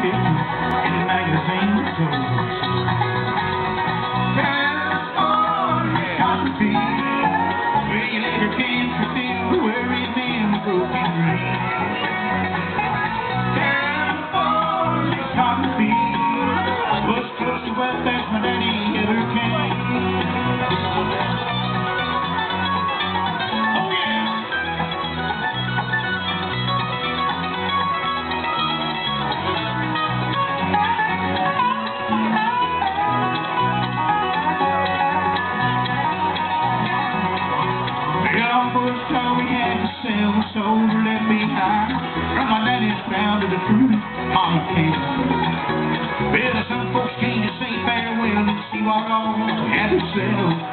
picture in the magazine. California cotton field, where you cancer feel worried men broken dreams. California cotton field, was close to where that's first time we had to sell the soul left behind From my daddy's down to the truth mama came Well, some folks came to say farewell and see what all we had to sell